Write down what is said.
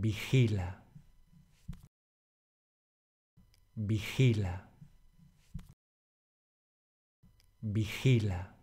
vigila, vigila, vigila.